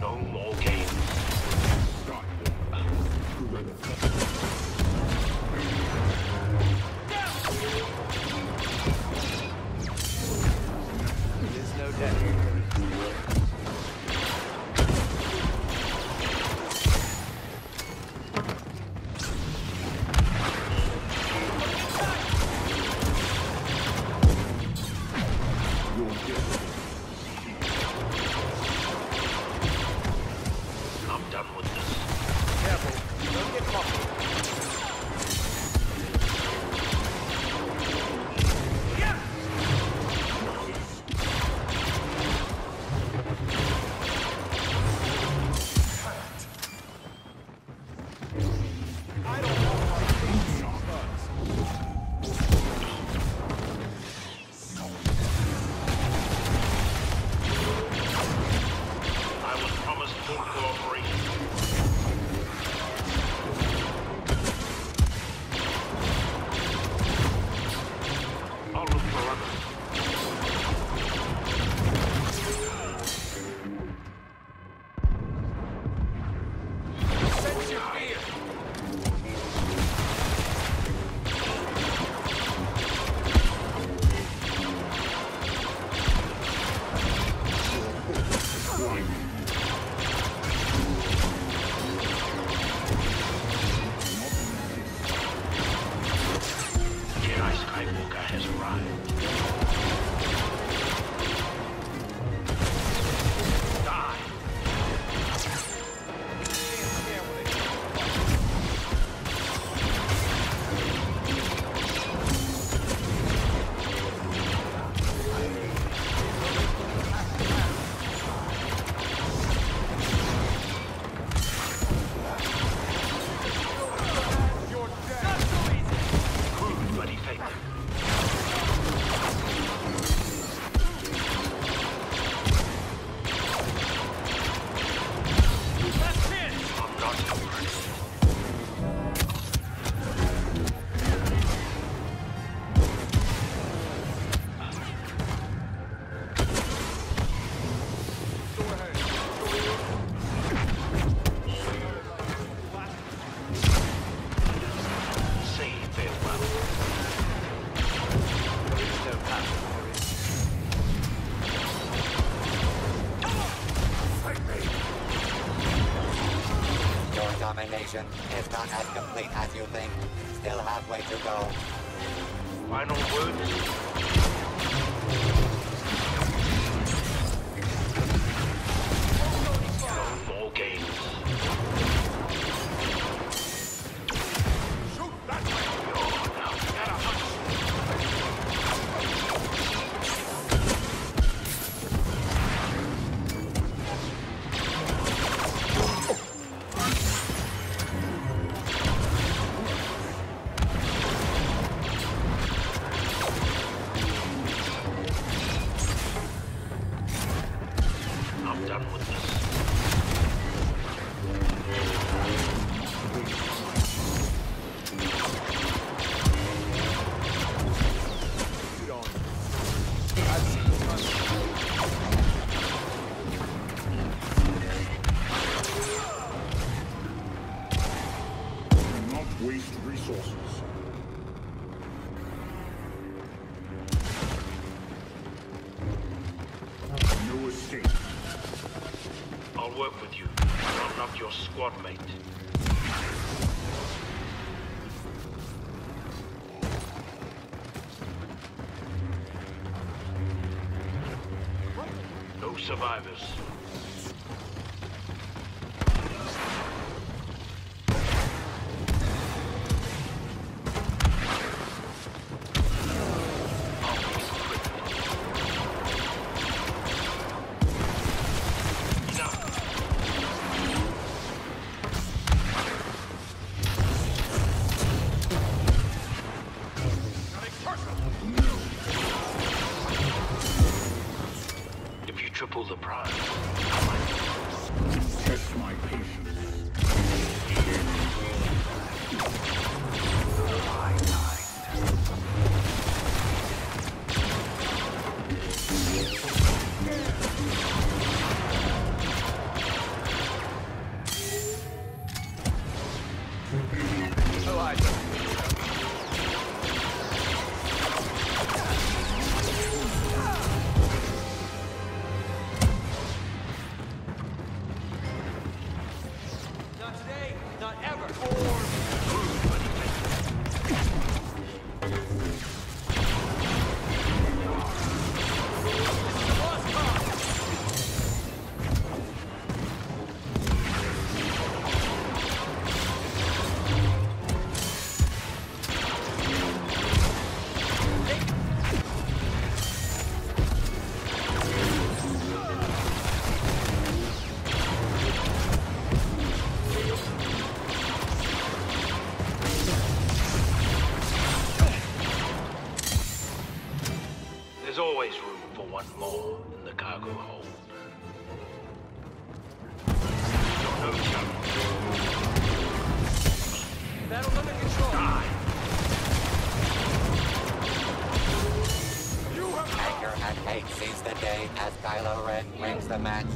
No more games. Right. domination is not as complete as you think. Still halfway to go. Final words. waste resources. No escape. I'll work with you. I'm not your squad mate. No survivors. triple the prize. Test my patience. Seize the day as Kylo Ren wins the match.